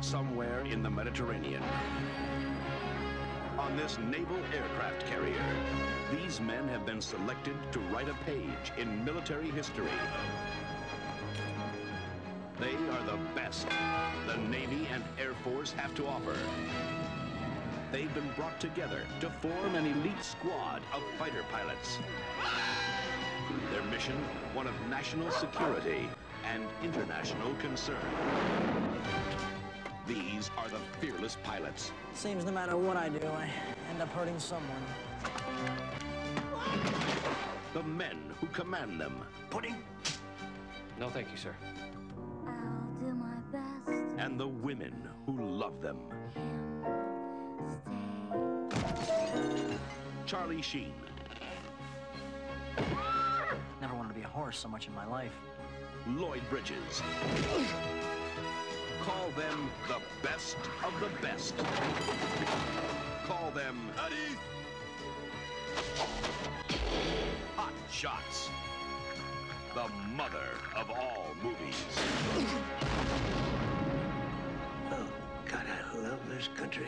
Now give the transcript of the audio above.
somewhere in the Mediterranean. On this naval aircraft carrier, these men have been selected to write a page in military history. They are the best the Navy and Air Force have to offer. They've been brought together to form an elite squad of fighter pilots. Their mission, one of national security and international concern. These are the fearless pilots. Seems no matter what I do, I end up hurting someone. The men who command them. Pudding. No, thank you, sir. I'll do my best. And the women who love them. Charlie Sheen. Never wanted to be a horse so much in my life. Lloyd Bridges. Call them the best of the best. Call them Hot Shots. The mother of all movies. Oh, God, I love this country.